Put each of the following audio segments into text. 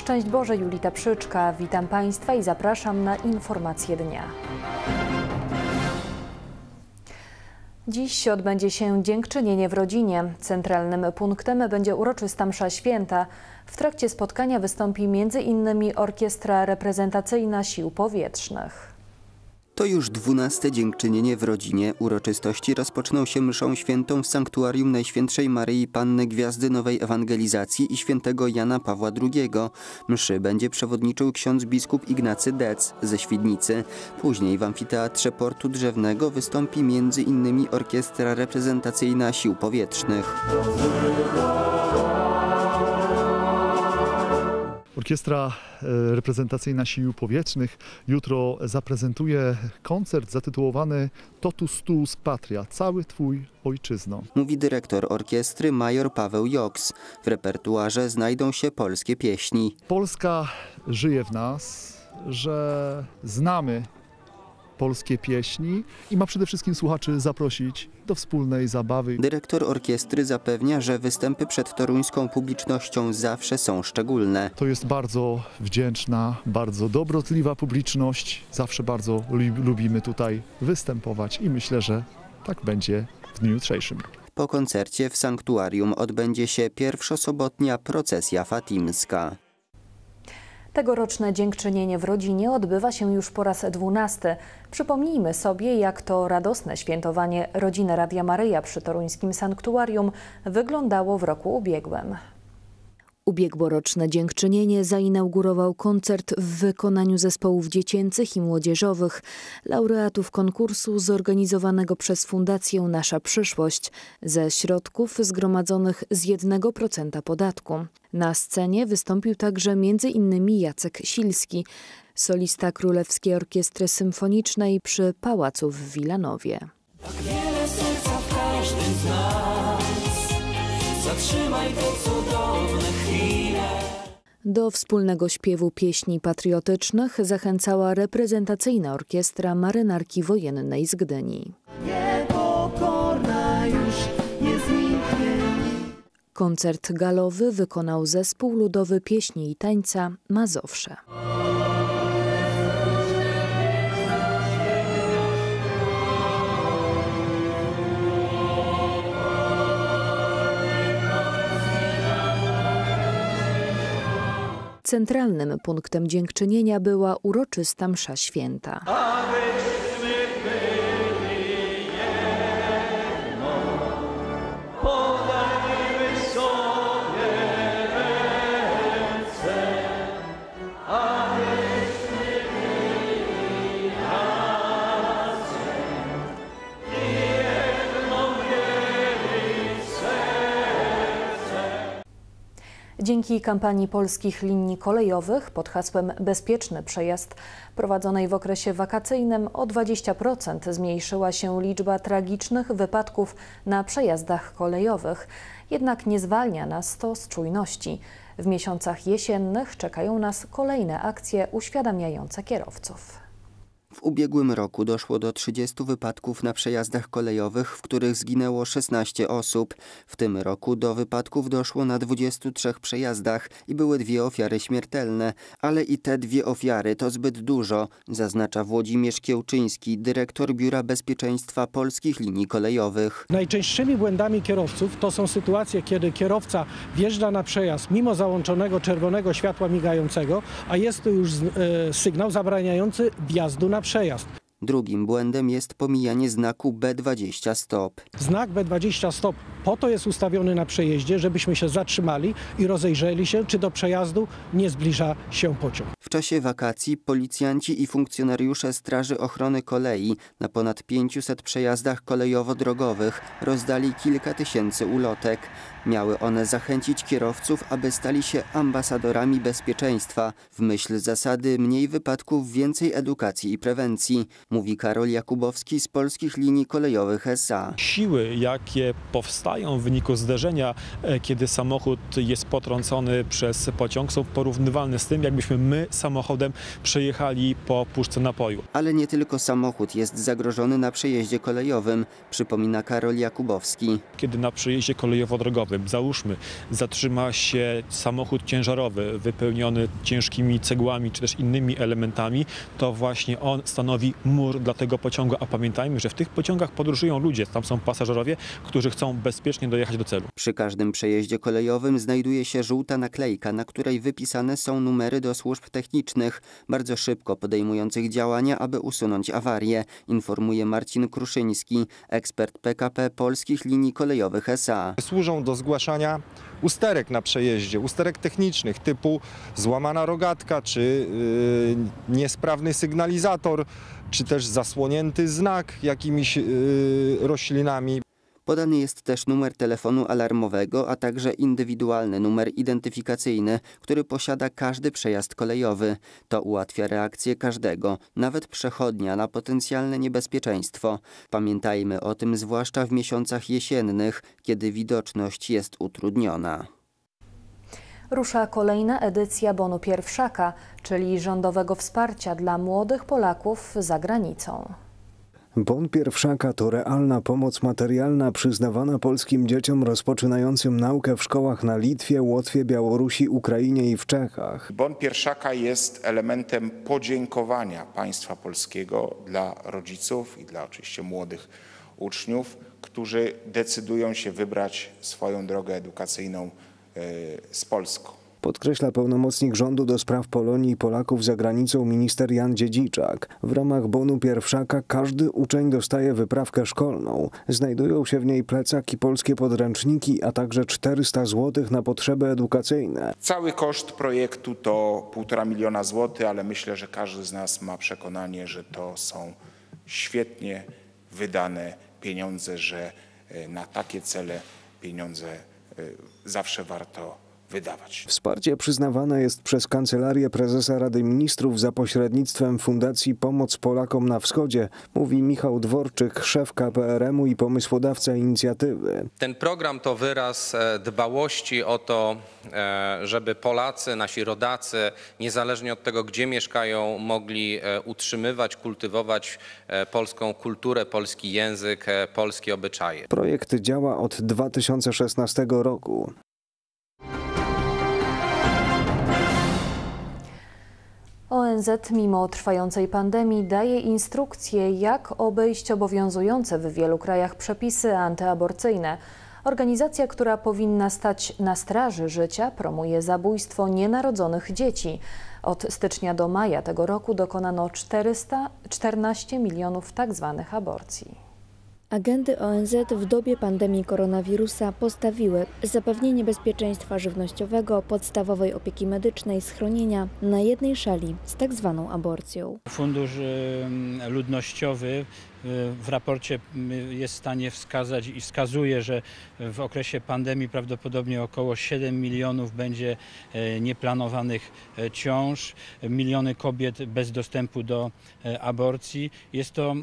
Szczęść Boże, Julita Przyczka. Witam Państwa i zapraszam na informacje dnia. Dziś odbędzie się dziękczynienie w rodzinie. Centralnym punktem będzie uroczysta msza święta. W trakcie spotkania wystąpi m.in. Orkiestra Reprezentacyjna Sił Powietrznych. To już dwunaste dziękczynienie w rodzinie. Uroczystości rozpoczną się mszą świętą w sanktuarium Najświętszej Maryi Panny Gwiazdy Nowej Ewangelizacji i świętego Jana Pawła II. Mszy będzie przewodniczył ksiądz biskup Ignacy Dec ze Świdnicy. Później w amfiteatrze Portu Drzewnego wystąpi m.in. Orkiestra Reprezentacyjna Sił Powietrznych. Orkiestra e, reprezentacyjna Sił Powietrznych jutro zaprezentuje koncert zatytułowany Totus Tuus Patria, cały Twój ojczyzno. Mówi dyrektor orkiestry major Paweł Joks. W repertuarze znajdą się polskie pieśni. Polska żyje w nas, że znamy polskie pieśni i ma przede wszystkim słuchaczy zaprosić do wspólnej zabawy. Dyrektor orkiestry zapewnia, że występy przed toruńską publicznością zawsze są szczególne. To jest bardzo wdzięczna, bardzo dobrotliwa publiczność. Zawsze bardzo lu- lubimy tutaj występować i myślę, że tak będzie w dniu jutrzejszym. Po koncercie w sanktuarium odbędzie się pierwszosobotnia procesja fatimska. Tegoroczne dziękczynienie w rodzinie odbywa się już po raz dwunasty. Przypomnijmy sobie, jak to radosne świętowanie rodziny Radia Maryja przy toruńskim sanktuarium wyglądało w roku ubiegłym. Ubiegłoroczne dziękczynienie zainaugurował koncert w wykonaniu zespołów dziecięcych i młodzieżowych, laureatów konkursu zorganizowanego przez Fundację Nasza Przyszłość ze środków zgromadzonych z 1% podatku. Na scenie wystąpił także m.in. Jacek Silski, solista Królewskiej Orkiestry Symfonicznej przy Pałacu w Wilanowie. Wiele serca w każdym z nas Zatrzymaj te cudowne Do wspólnego śpiewu pieśni patriotycznych zachęcała reprezentacyjna orkiestra Marynarki Wojennej z Gdyni. Niepokorna już nie zniknie Koncert galowy wykonał zespół ludowy pieśni i tańca Mazowsze. Centralnym punktem dziękczynienia była uroczysta msza święta. Dzięki kampanii polskich linii kolejowych pod hasłem Bezpieczny przejazd prowadzonej w okresie wakacyjnym o 20% zmniejszyła się liczba tragicznych wypadków na przejazdach kolejowych. Jednak nie zwalnia nas to z czujności. W miesiącach jesiennych czekają nas kolejne akcje uświadamiające kierowców. W ubiegłym roku doszło do 30 wypadków na przejazdach kolejowych, w których zginęło 16 osób. W tym roku do wypadków doszło na 23 przejazdach i były dwie ofiary śmiertelne, ale i te dwie ofiary to zbyt dużo, zaznacza Włodzimierz Kiełczyński, dyrektor Biura Bezpieczeństwa Polskich Linii Kolejowych. Najczęstszymi błędami kierowców to są sytuacje, kiedy kierowca wjeżdża na przejazd mimo załączonego czerwonego światła migającego, a jest to już e, sygnał zabraniający wjazdu na przejazd. Drugim błędem jest pomijanie znaku B20 stop. Znak B20 stop po to jest ustawiony na przejeździe, żebyśmy się zatrzymali i rozejrzeli się, czy do przejazdu nie zbliża się pociąg. W czasie wakacji policjanci i funkcjonariusze Straży Ochrony Kolei na ponad 500 przejazdach kolejowo-drogowych rozdali kilka tysięcy ulotek. Miały one zachęcić kierowców, aby stali się ambasadorami bezpieczeństwa w myśl zasady mniej wypadków, więcej edukacji i prewencji, mówi Karol Jakubowski z Polskich Linii Kolejowych SA. siły, jakie powstały w wyniku zderzenia, e, kiedy samochód jest potrącony przez pociąg, są porównywalne z tym, jakbyśmy my samochodem przejechali po puszce napoju. Ale nie tylko samochód jest zagrożony na przejeździe kolejowym, przypomina Karol Jakubowski. Kiedy na przejeździe kolejowo-drogowym, załóżmy, zatrzyma się samochód ciężarowy wypełniony ciężkimi cegłami czy też innymi elementami, to właśnie on stanowi mur dla tego pociągu. A pamiętajmy, że w tych pociągach podróżują ludzie, tam są pasażerowie, którzy chcą bezpiecznie dojechać do celu. Przy każdym przejeździe kolejowym znajduje się żółta naklejka, na której wypisane są numery do służb technicznych, bardzo szybko podejmujących działania, aby usunąć awarię, informuje Marcin Kruszyński, ekspert PKP Polskich Linii Kolejowych SA. służą do zgłaszania usterek na przejeździe, usterek technicznych typu złamana rogatka, czy yy, niesprawny sygnalizator, czy też zasłonięty znak jakimiś yy, roślinami. Podany jest też numer telefonu alarmowego, a także indywidualny numer identyfikacyjny, który posiada każdy przejazd kolejowy. To ułatwia reakcję każdego, nawet przechodnia na potencjalne niebezpieczeństwo. Pamiętajmy o tym zwłaszcza w miesiącach jesiennych, kiedy widoczność jest utrudniona. Rusza kolejna edycja Bonu Pierwszaka, czyli rządowego wsparcia dla młodych Polaków za granicą. Bon Pierwszaka to realna pomoc materialna przyznawana polskim dzieciom rozpoczynającym naukę w szkołach na Litwie, Łotwie, Białorusi, Ukrainie i w Czechach. Bon Pierwszaka jest elementem podziękowania państwa polskiego dla rodziców i dla oczywiście młodych uczniów, którzy decydują się wybrać swoją drogę edukacyjną e, z Polską. Podkreśla pełnomocnik rządu do spraw Polonii i Polaków za granicą minister Jan Dziedziczak. W ramach bonu pierwszaka każdy uczeń dostaje wyprawkę szkolną. Znajdują się w niej plecak i polskie podręczniki, a także 400 zł na potrzeby edukacyjne. Cały koszt projektu to 1,5 miliona złotych, ale myślę, że każdy z nas ma przekonanie, że to są świetnie wydane pieniądze, że e, na takie cele pieniądze e, zawsze warto wydawać. Wsparcie przyznawane jest przez Kancelarię Prezesa Rady Ministrów za pośrednictwem Fundacji Pomoc Polakom na Wschodzie, mówi Michał Dworczyk, szef KPRM-u i pomysłodawca inicjatywy. Ten program to wyraz e, dbałości o to, e, żeby Polacy, nasi rodacy, niezależnie od tego, gdzie mieszkają, mogli e, utrzymywać, kultywować polską kulturę, polski język, polskie obyczaje. Projekt działa od 2016 roku. ONZ mimo trwającej pandemii daje instrukcje, jak obejść obowiązujące w wielu krajach przepisy antyaborcyjne. Organizacja, która powinna stać na straży życia, promuje zabójstwo nienarodzonych dzieci. Od stycznia do maja tego roku dokonano 414 milionów tzw. aborcji. Agendy ONZ w dobie pandemii koronawirusa postawiły zapewnienie bezpieczeństwa żywnościowego, podstawowej opieki medycznej, schronienia na jednej szali z tak zwaną aborcją. Fundusz Ludnościowy w raporcie m, jest w stanie wskazać i wskazuje, że w okresie pandemii prawdopodobnie około 7 milionów będzie e, nieplanowanych e, ciąż, miliony kobiet bez dostępu do e, aborcji. Jest to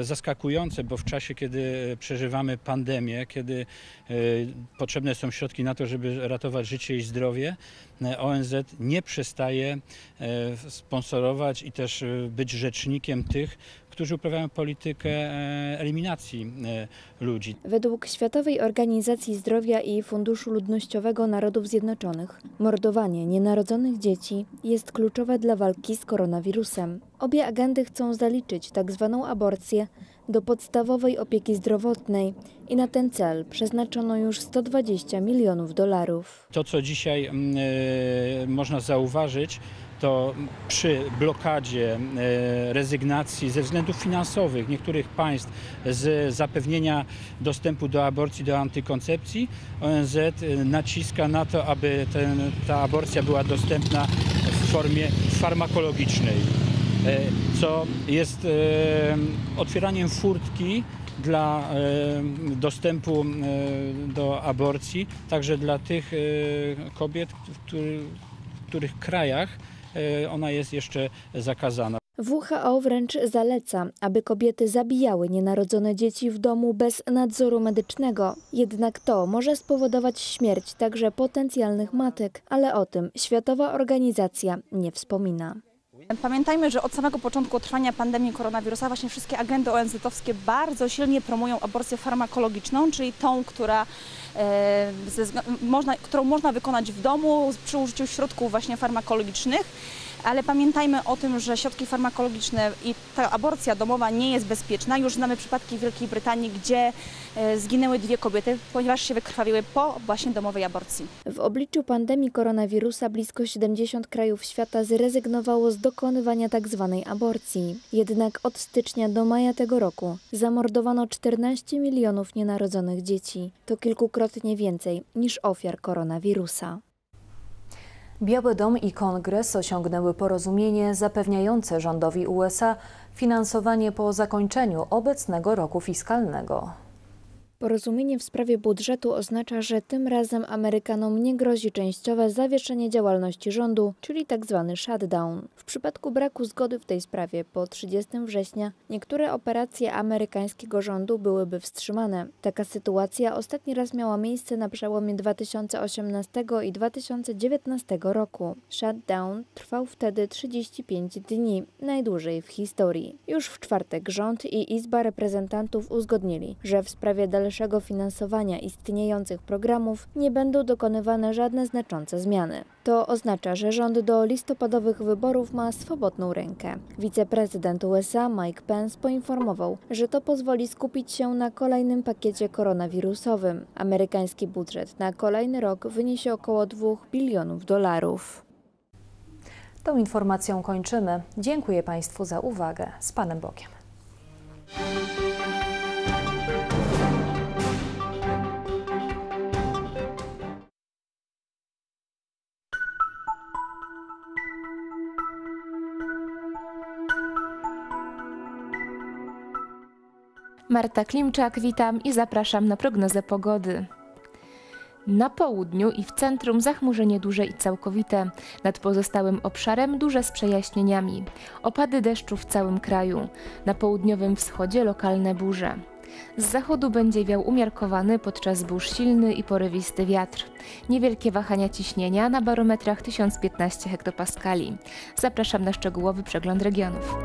e, zaskakujące, bo w czasie, kiedy przeżywamy pandemię, kiedy potrzebne są środki na to, żeby ratować życie i zdrowie, ONZ nie przestaje sponsorować i też być rzecznikiem tych, którzy uprawiają politykę e, eliminacji e, ludzi. Według Światowej Organizacji Zdrowia i Funduszu Ludnościowego Narodów Zjednoczonych mordowanie nienarodzonych dzieci jest kluczowe dla walki z koronawirusem. Obie agendy chcą zaliczyć tak zwaną aborcję do podstawowej opieki zdrowotnej i na ten cel przeznaczono już 120 milionów dolarów. To, co dzisiaj e, można zauważyć, to przy blokadzie e, rezygnacji ze względów finansowych niektórych państw z zapewnienia dostępu do aborcji, do antykoncepcji, ONZ e, naciska na to, aby ten, ta aborcja była dostępna w formie farmakologicznej, e, co jest otwieraniem furtki dla dostępu do aborcji, także dla tych kobiet, w, który, w których krajach ona jest jeszcze zakazana. WHO wręcz zaleca, aby kobiety zabijały nienarodzone dzieci w domu bez nadzoru medycznego. Jednak to może spowodować śmierć także potencjalnych matek, ale o tym Światowa Organizacja nie wspomina. Pamiętajmy, że od samego początku trwania pandemii koronawirusa właśnie wszystkie agendy ONZ-owskie bardzo silnie promują aborcję farmakologiczną, czyli tą, która, e, ze, można, którą można wykonać w domu przy użyciu środków właśnie farmakologicznych. Ale pamiętajmy o tym, że środki farmakologiczne i ta aborcja domowa nie jest bezpieczna. Już znamy przypadki w Wielkiej Brytanii, gdzie e, zginęły dwie kobiety, ponieważ się wykrwawiły po właśnie domowej aborcji. W obliczu pandemii koronawirusa blisko 70 krajów świata zrezygnowało z dokonywania tzw. aborcji. Jednak od stycznia do maja tego roku zamordowano 14 milionów nienarodzonych dzieci. To kilkukrotnie więcej niż ofiar koronawirusa. Biały Dom i Kongres osiągnęły porozumienie zapewniające rządowi USA finansowanie po zakończeniu obecnego roku fiskalnego. Porozumienie w sprawie budżetu oznacza, że tym razem Amerykanom nie grozi częściowe zawieszenie działalności rządu, czyli tzw. shutdown. W przypadku braku zgody w tej sprawie po 30 września niektóre operacje amerykańskiego rządu byłyby wstrzymane. Taka sytuacja ostatni raz miała miejsce na przełomie 2018 i 2019 roku. Shutdown trwał wtedy 35 dni, najdłużej w historii. Już w czwartek rząd i Izba Reprezentantów uzgodnili, że w sprawie dalszego finansowania istniejących programów nie będą dokonywane żadne znaczące zmiany. To oznacza, że rząd do listopadowych wyborów ma swobodną rękę. Wiceprezydent USA Mike Pence poinformował, że to pozwoli skupić się na kolejnym pakiecie koronawirusowym. Amerykański budżet na kolejny rok wyniesie około 2 bilionów dolarów. Tą informacją kończymy. Dziękuję Państwu za uwagę. Z Panem Bogiem. Marta Klimczak, witam i zapraszam na prognozę pogody. Na południu i w centrum zachmurzenie duże i całkowite. Nad pozostałym obszarem duże z przejaśnieniami. Opady deszczu w całym kraju. Na południowym wschodzie lokalne burze. Z zachodu będzie wiał umiarkowany podczas burz silny i porywisty wiatr. Niewielkie wahania ciśnienia na barometrach 1015 hektopaskali. Zapraszam na szczegółowy przegląd regionów.